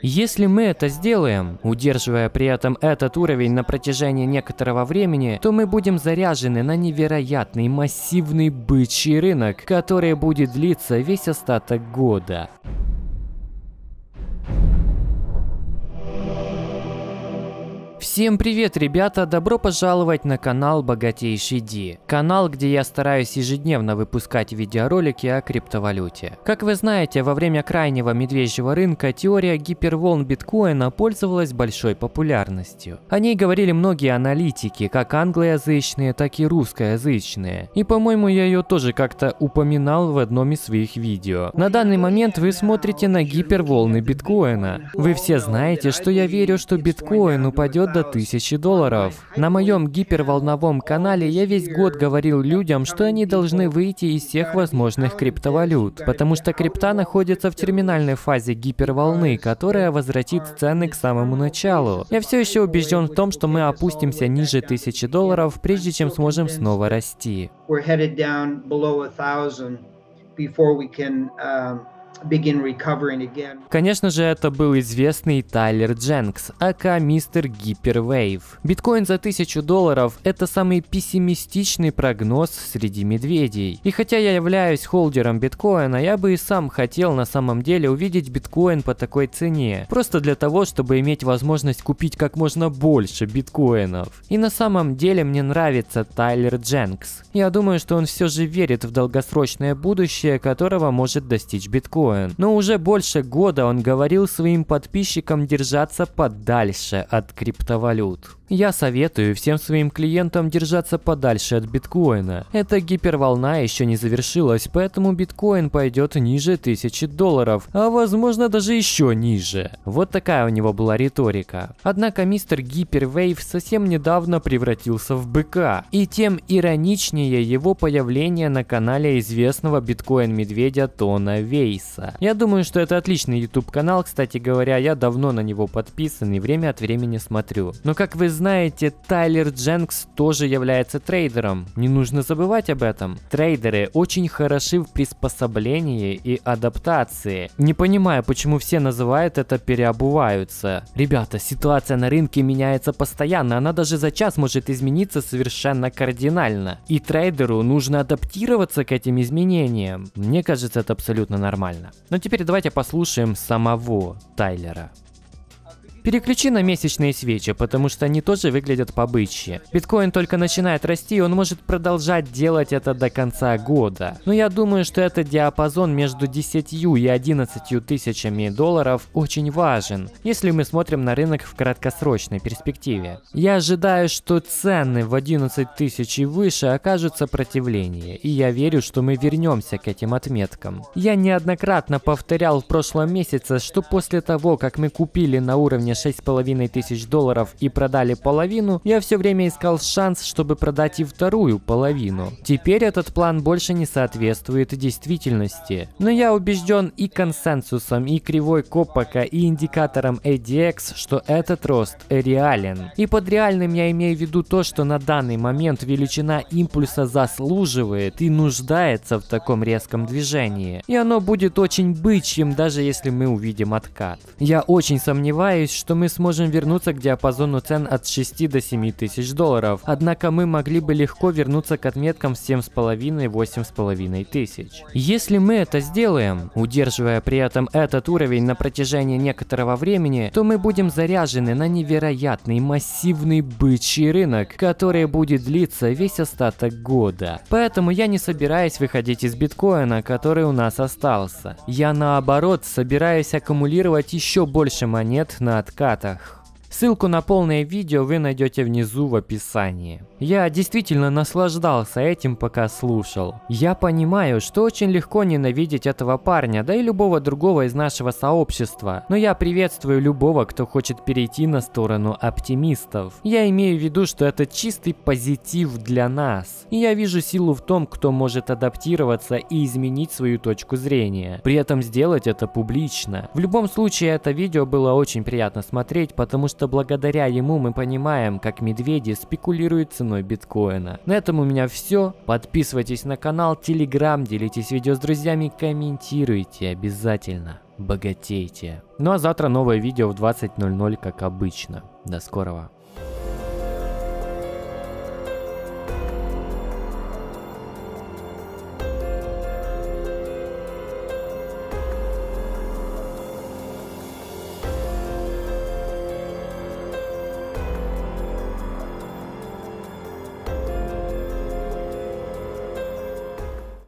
Если мы это сделаем, удерживая при этом этот уровень на протяжении некоторого времени, то мы будем заряжены на невероятный массивный бычий рынок, который будет длиться весь остаток года. Всем привет, ребята! Добро пожаловать на канал Богатейший Ди. Канал, где я стараюсь ежедневно выпускать видеоролики о криптовалюте. Как вы знаете, во время крайнего медвежьего рынка теория гиперволн биткоина пользовалась большой популярностью. О ней говорили многие аналитики, как англоязычные, так и русскоязычные. И по-моему я ее тоже как-то упоминал в одном из своих видео. На данный момент вы смотрите на гиперволны биткоина. Вы все знаете, что я верю, что биткоин упадет до 1000 долларов. На моем гиперволновом канале я весь год говорил людям, что они должны выйти из всех возможных криптовалют, потому что крипта находится в терминальной фазе гиперволны, которая возвратит цены к самому началу. Я все еще убежден в том, что мы опустимся ниже 1000 долларов, прежде чем сможем снова расти. before we can um, Конечно же, это был известный Тайлер Дженкс, ака мистер Гипервейв. Биткоин за 1000 долларов – это самый пессимистичный прогноз среди медведей. И хотя я являюсь холдером биткоина, я бы и сам хотел на самом деле увидеть биткоин по такой цене. Просто для того, чтобы иметь возможность купить как можно больше биткоинов. И на самом деле мне нравится Тайлер Дженкс. Я думаю, что он все же верит в долгосрочное будущее, которого может достичь биткоин биткоин. Но уже больше года он говорил своим подписчикам держаться подальше от криптовалют. Я советую всем своим клиентам держаться подальше от биткоина. Эта гиперволна еще не завершилась, поэтому биткоин пойдет ниже 1000 долларов, а возможно даже еще ниже. Вот такая у него была риторика. Однако мистер Гипервейв совсем недавно превратился в быка, и тем ироничнее его появление на канале известного биткоин-медведя Тона Вейса. Я думаю, что это отличный YouTube канал, кстати говоря, я давно на него подписан и время от времени смотрю. Но как вы знаете, Тайлер Дженкс тоже является трейдером. Не нужно забывать об этом. Трейдеры очень хороши в приспособлении и адаптации. Не понимаю, почему все называют это переобуваются. Ребята, ситуация на рынке меняется постоянно, она даже за час может измениться совершенно кардинально. И трейдеру нужно адаптироваться к этим изменениям. Мне кажется, это абсолютно нормально. Но теперь давайте послушаем самого Тайлера. Переключи на месячные свечи, потому что они тоже выглядят побычье. Биткоин только начинает расти, и он может продолжать делать это до конца года. Но я думаю, что этот диапазон между 10 и 11 тысячами долларов очень важен, если мы смотрим на рынок в краткосрочной перспективе. Я ожидаю, что цены в 11 тысяч и выше окажут сопротивление, и я верю, что мы вернемся к этим отметкам. Я неоднократно повторял в прошлом месяце, что после того, как мы купили на уровне 6,5 тысяч долларов и продали половину, я все время искал шанс, чтобы продать и вторую половину. Теперь этот план больше не соответствует действительности. Но я убежден и консенсусом, и кривой Копака, и индикатором ADX, что этот рост реален. И под реальным я имею в виду то, что на данный момент величина импульса заслуживает и нуждается в таком резком движении. И оно будет очень бычьим, даже если мы увидим откат. Я очень сомневаюсь, что мы сможем вернуться к диапазону цен от 6 до 7 тысяч долларов, однако мы могли бы легко вернуться к отметкам 7,5-8,5 тысяч. Если мы это сделаем, удерживая при этом этот уровень на протяжении некоторого времени, то мы будем заряжены на невероятный массивный бычий рынок, который будет длиться весь остаток года. Поэтому я не собираюсь выходить из биткоина, который у нас остался. Я наоборот собираюсь аккумулировать еще больше монет на откатах. Ссылку на полное видео вы найдете внизу в описании. Я действительно наслаждался этим, пока слушал. Я понимаю, что очень легко ненавидеть этого парня, да и любого другого из нашего сообщества. Но я приветствую любого, кто хочет перейти на сторону оптимистов. Я имею в виду, что это чистый позитив для нас. И я вижу силу в том, кто может адаптироваться и изменить свою точку зрения. При этом сделать это публично. В любом случае, это видео было очень приятно смотреть, потому что что благодаря ему мы понимаем, как медведи спекулируют ценой биткоина. На этом у меня все. Подписывайтесь на канал, телеграм, делитесь видео с друзьями, комментируйте обязательно. богатейте. Ну а завтра новое видео в 20.00, как обычно. До скорого.